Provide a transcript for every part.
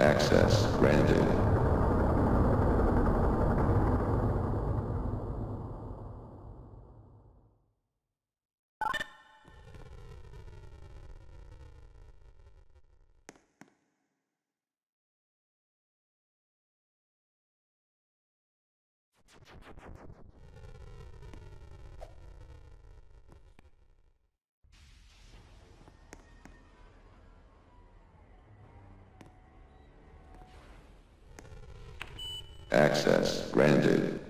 Access granted. Access granted.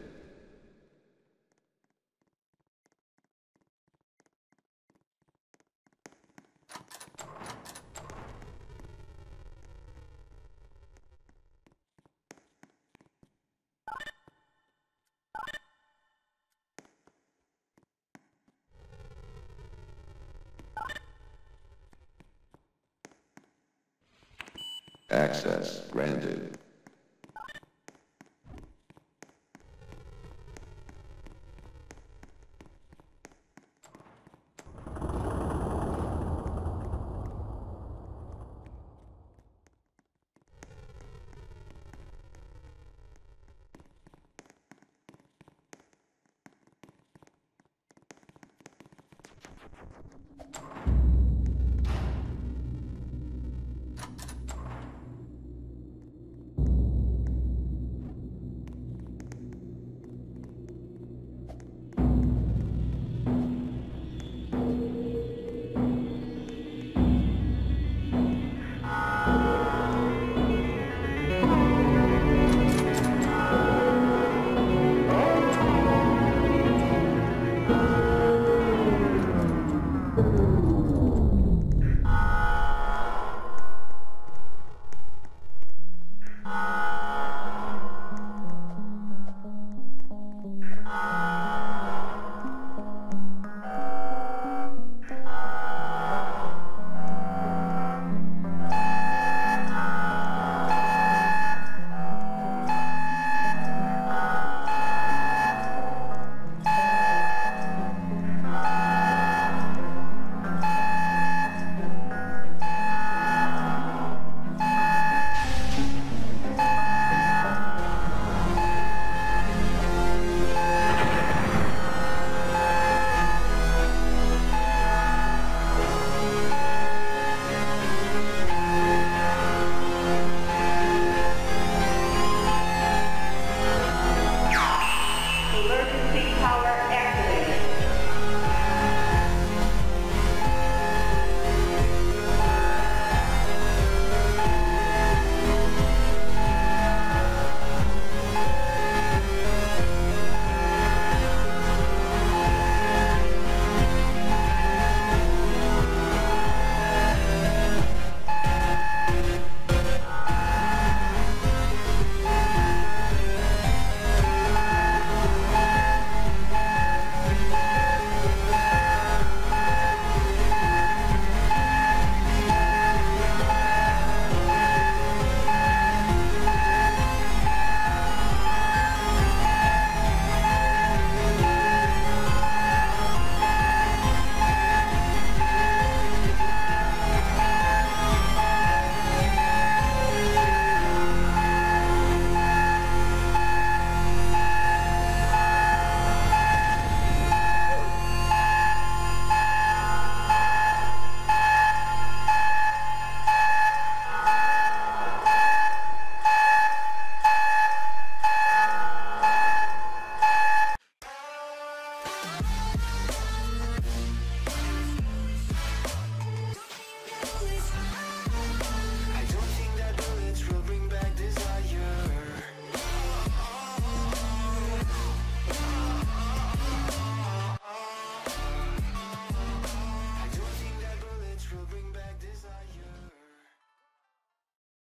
Access granted.